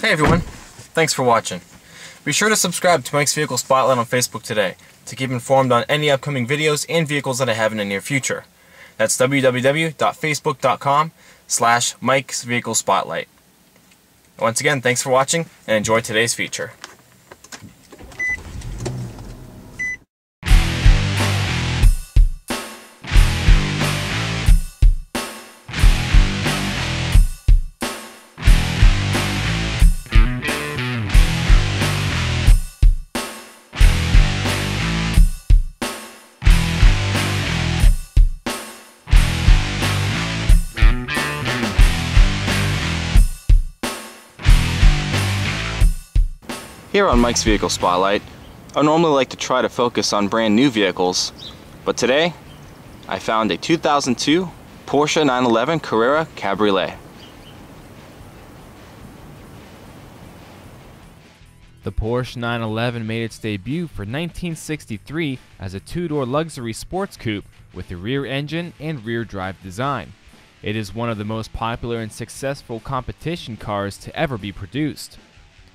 Hey everyone, thanks for watching. Be sure to subscribe to Mike's Vehicle Spotlight on Facebook today to keep informed on any upcoming videos and vehicles that I have in the near future. That's www.facebook.com slash Mike's Vehicle Spotlight. Once again, thanks for watching and enjoy today's feature. Here on Mike's Vehicle Spotlight, I normally like to try to focus on brand new vehicles, but today I found a 2002 Porsche 911 Carrera Cabriolet. The Porsche 911 made its debut for 1963 as a two-door luxury sports coupe with a rear engine and rear drive design. It is one of the most popular and successful competition cars to ever be produced.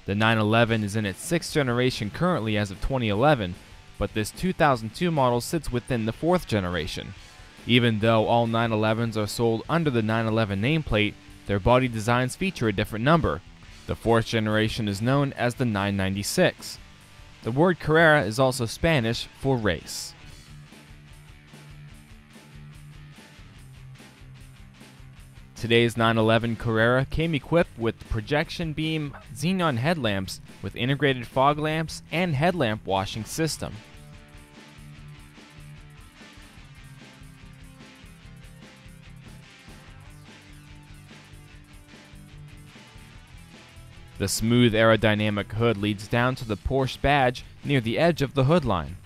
The 911 is in its sixth generation currently as of 2011, but this 2002 model sits within the fourth generation. Even though all 911s are sold under the 911 nameplate, their body designs feature a different number. The fourth generation is known as the 996. The word Carrera is also Spanish for race. Today's 911 Carrera came equipped with projection beam xenon headlamps with integrated fog lamps and headlamp washing system. The smooth aerodynamic hood leads down to the Porsche badge near the edge of the hood line.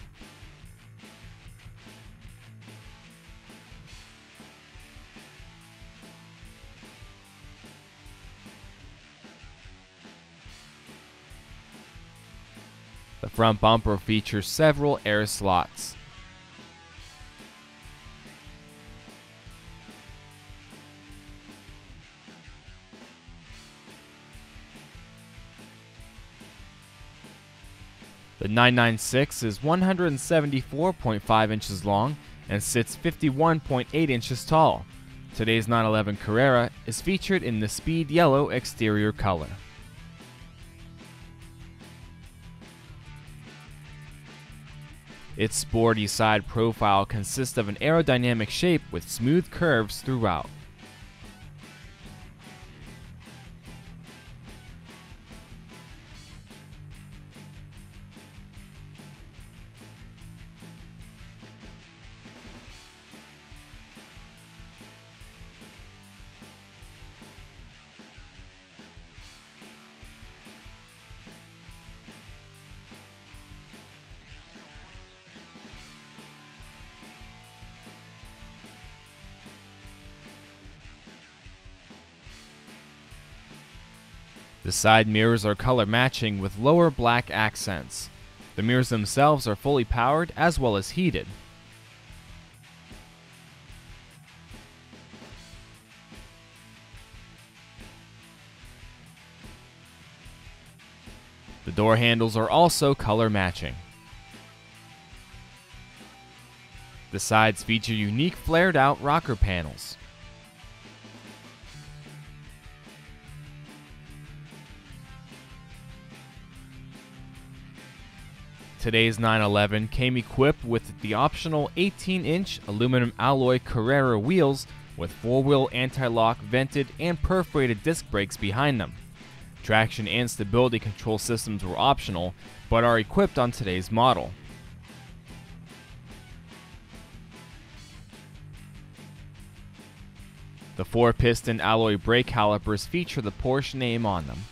The front bumper features several air slots. The 996 is 174.5 inches long and sits 51.8 inches tall. Today's 911 Carrera is featured in the speed yellow exterior color. Its sporty side profile consists of an aerodynamic shape with smooth curves throughout. The side mirrors are color matching with lower black accents. The mirrors themselves are fully powered as well as heated. The door handles are also color matching. The sides feature unique flared out rocker panels. Today's 911 came equipped with the optional 18-inch aluminum alloy Carrera wheels with four-wheel anti-lock vented and perforated disc brakes behind them. Traction and stability control systems were optional, but are equipped on today's model. The four-piston alloy brake calipers feature the Porsche name on them.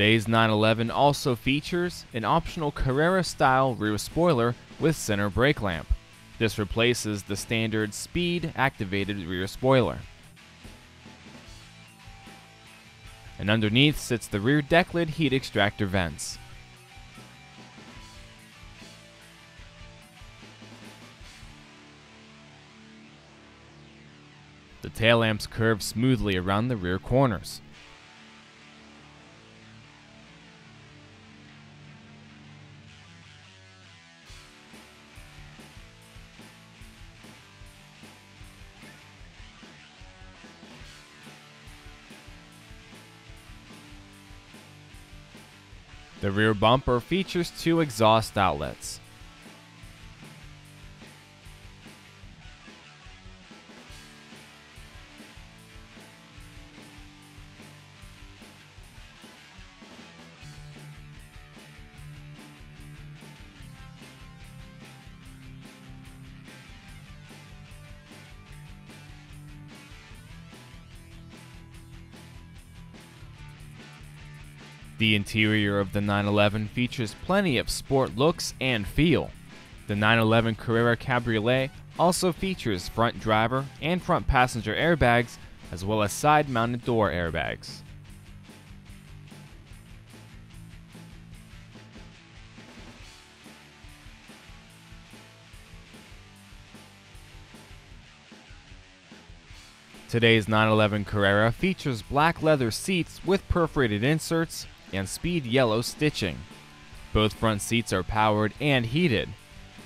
Today's 911 also features an optional Carrera-style rear spoiler with center brake lamp. This replaces the standard speed-activated rear spoiler. And underneath sits the rear deck lid heat extractor vents. The tail lamps curve smoothly around the rear corners. The rear bumper features two exhaust outlets. The interior of the 911 features plenty of sport looks and feel. The 911 Carrera Cabriolet also features front driver and front passenger airbags, as well as side mounted door airbags. Today's 911 Carrera features black leather seats with perforated inserts and speed yellow stitching. Both front seats are powered and heated.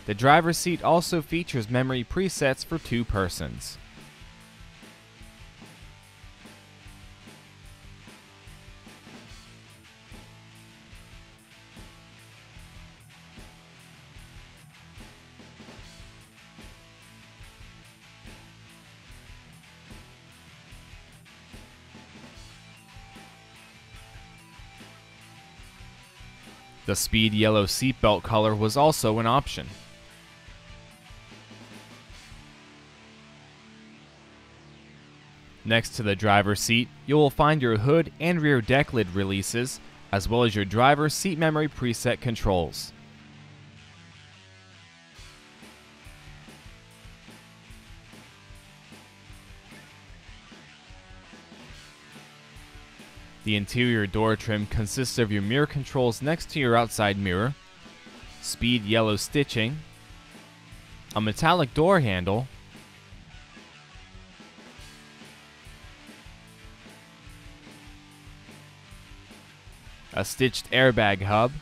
The driver's seat also features memory presets for two persons. The speed yellow seatbelt color was also an option. Next to the driver's seat, you will find your hood and rear deck lid releases, as well as your driver's seat memory preset controls. The interior door trim consists of your mirror controls next to your outside mirror, speed yellow stitching, a metallic door handle, a stitched airbag hub,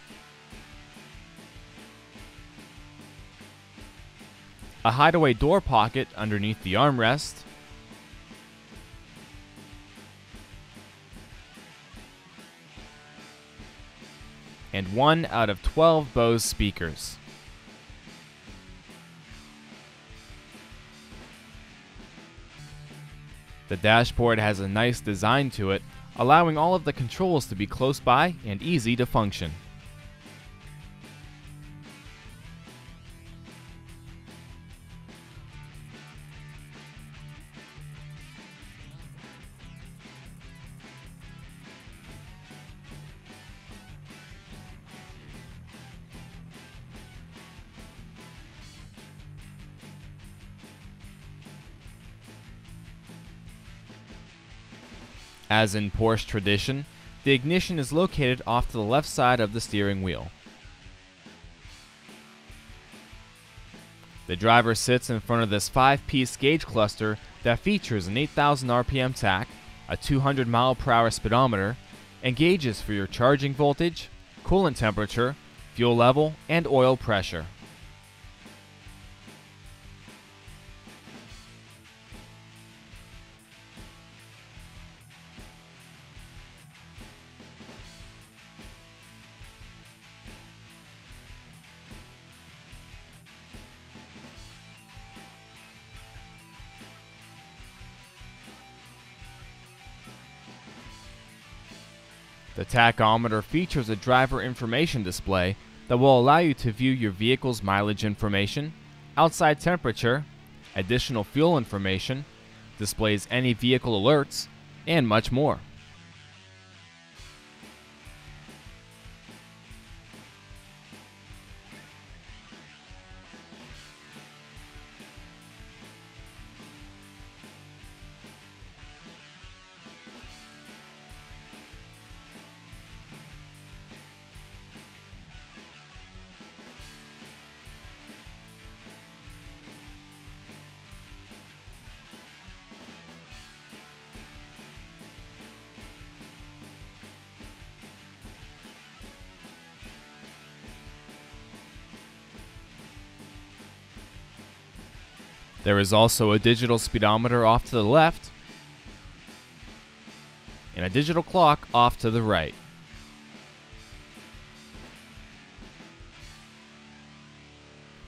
a hideaway door pocket underneath the armrest, and one out of 12 Bose speakers. The dashboard has a nice design to it, allowing all of the controls to be close by and easy to function. As in Porsche tradition, the ignition is located off to the left side of the steering wheel. The driver sits in front of this 5-piece gauge cluster that features an 8000 RPM tach, a 200 mile per hour speedometer, and gauges for your charging voltage, coolant temperature, fuel level, and oil pressure. The tachometer features a driver information display that will allow you to view your vehicle's mileage information, outside temperature, additional fuel information, displays any vehicle alerts, and much more. There is also a digital speedometer off to the left and a digital clock off to the right.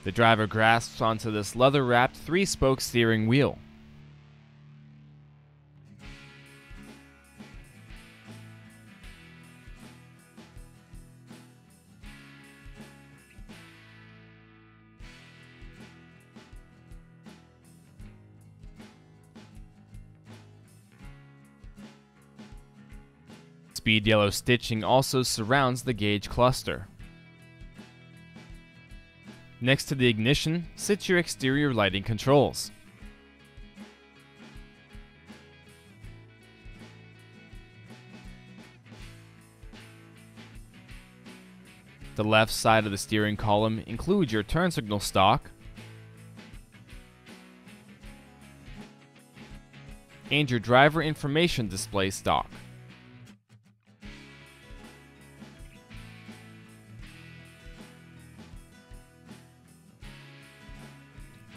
The driver grasps onto this leather wrapped three spoke steering wheel. Speed yellow stitching also surrounds the gauge cluster. Next to the ignition sits your exterior lighting controls. The left side of the steering column includes your turn signal stalk, and your driver information display stalk.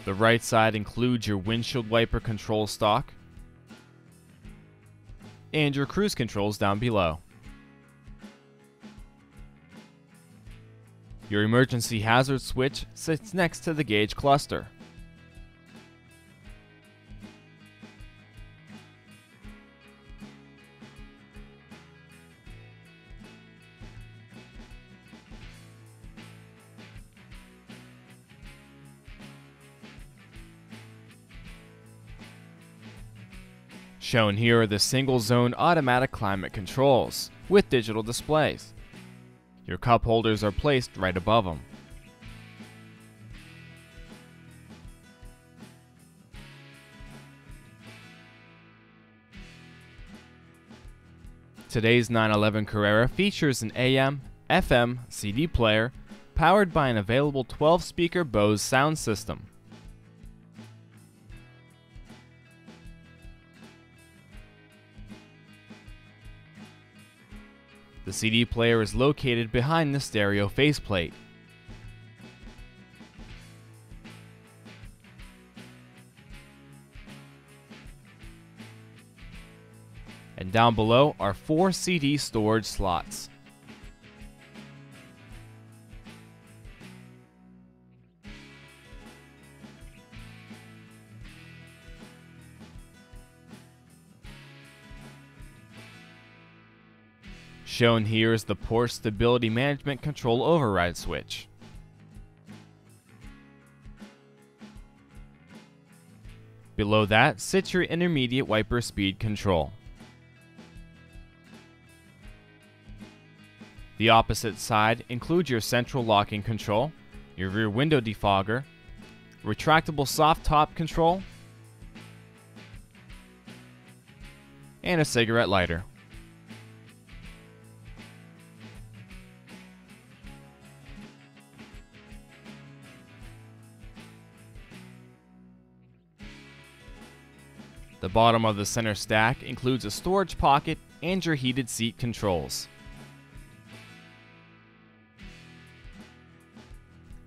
The right side includes your windshield wiper control stalk and your cruise controls down below. Your emergency hazard switch sits next to the gauge cluster. Shown here are the single zone automatic climate controls with digital displays. Your cup holders are placed right above them. Today's 911 Carrera features an AM, FM, CD player powered by an available 12 speaker Bose sound system. The CD player is located behind the stereo faceplate. And down below are four CD storage slots. Shown here is the Porsche Stability Management Control override switch. Below that sits your intermediate wiper speed control. The opposite side includes your central locking control, your rear window defogger, retractable soft top control, and a cigarette lighter. The bottom of the center stack includes a storage pocket and your heated seat controls.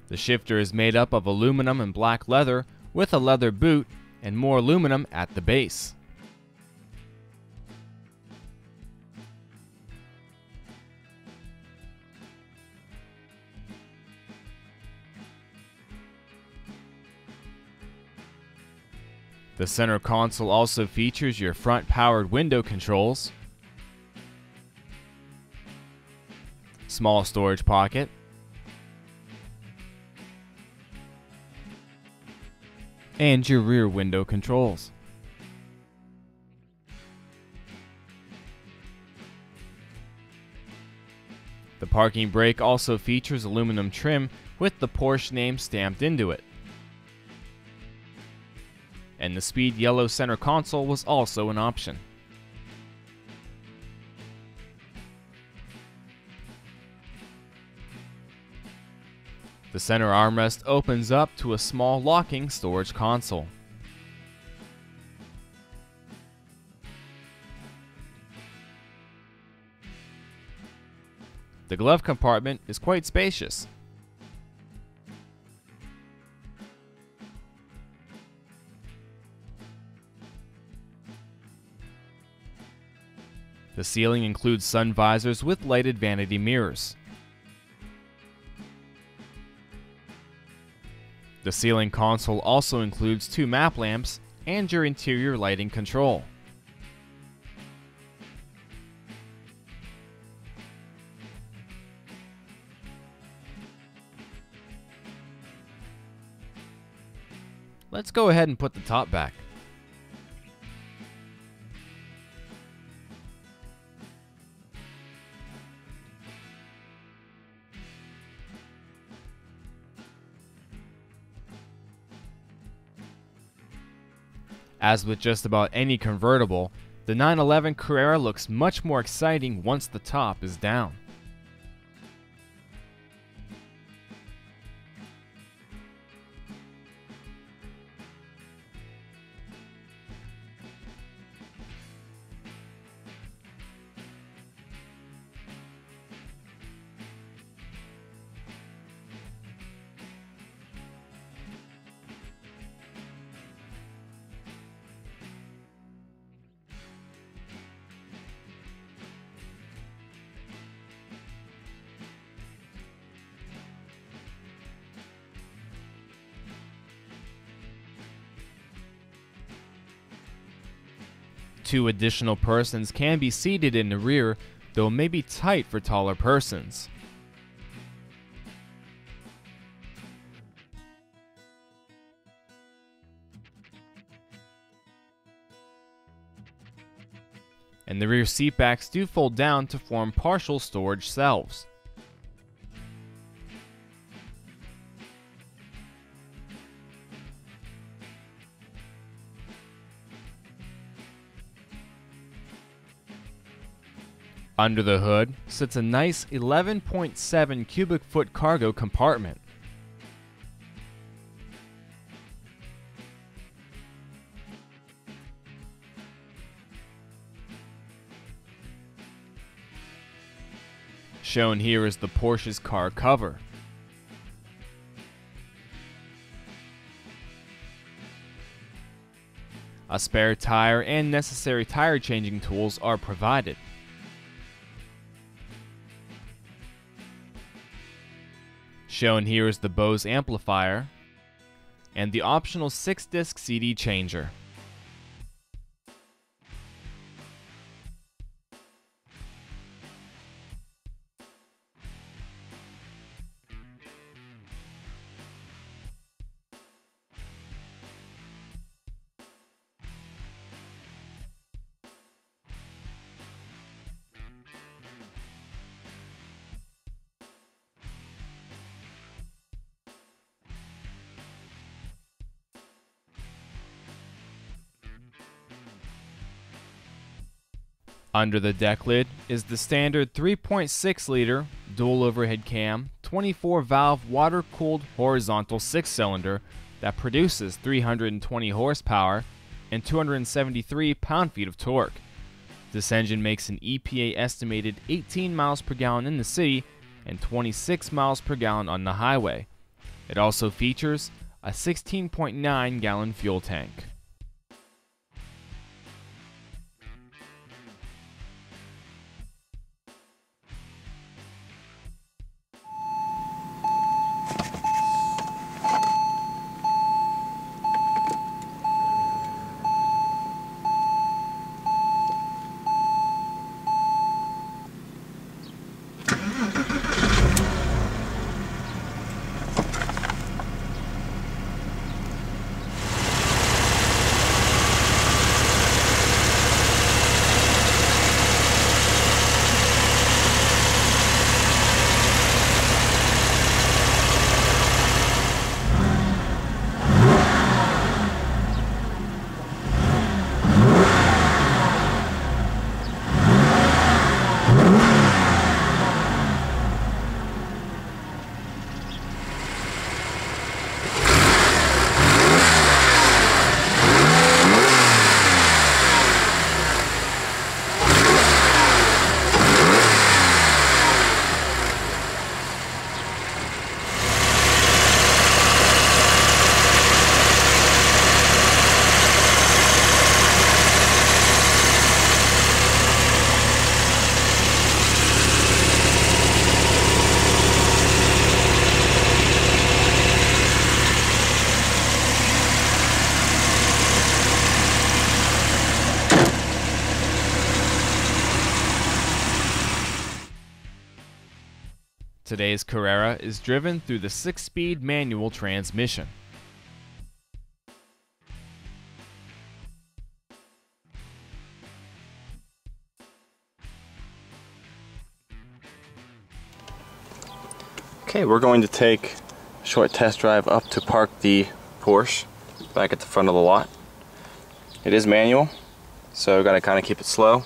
The shifter is made up of aluminum and black leather with a leather boot and more aluminum at the base. The center console also features your front powered window controls, small storage pocket, and your rear window controls. The parking brake also features aluminum trim with the Porsche name stamped into it and the speed yellow center console was also an option. The center armrest opens up to a small locking storage console. The glove compartment is quite spacious, The ceiling includes sun visors with lighted vanity mirrors. The ceiling console also includes two map lamps and your interior lighting control. Let's go ahead and put the top back. As with just about any convertible, the 911 Carrera looks much more exciting once the top is down. Two additional persons can be seated in the rear, though it may be tight for taller persons. And the rear seatbacks do fold down to form partial storage shelves. Under the hood sits a nice 11.7 cubic foot cargo compartment. Shown here is the Porsche's car cover. A spare tire and necessary tire changing tools are provided. Shown here is the Bose amplifier and the optional 6-disc CD changer. Under the deck lid is the standard 3.6 liter dual overhead cam 24 valve water cooled horizontal 6 cylinder that produces 320 horsepower and 273 pound feet of torque. This engine makes an EPA estimated 18 miles per gallon in the city and 26 miles per gallon on the highway. It also features a 16.9 gallon fuel tank. Today's Carrera is driven through the 6-speed manual transmission. Okay, we're going to take a short test drive up to park the Porsche back at the front of the lot. It is manual, so we've got to kind of keep it slow.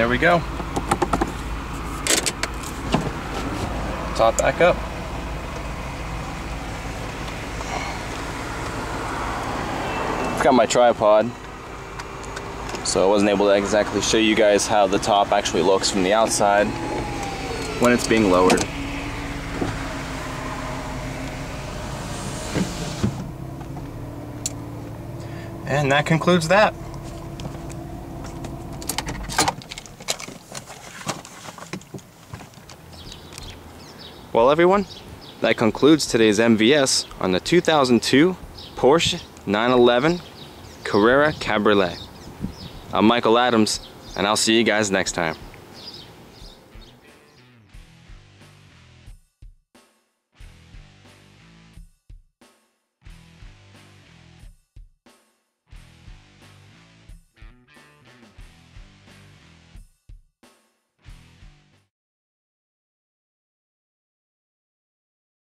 There we go. Top back up. I've got my tripod, so I wasn't able to exactly show you guys how the top actually looks from the outside when it's being lowered. And that concludes that. Well everyone, that concludes today's MVS on the 2002 Porsche 911 Carrera Cabriolet. I'm Michael Adams, and I'll see you guys next time.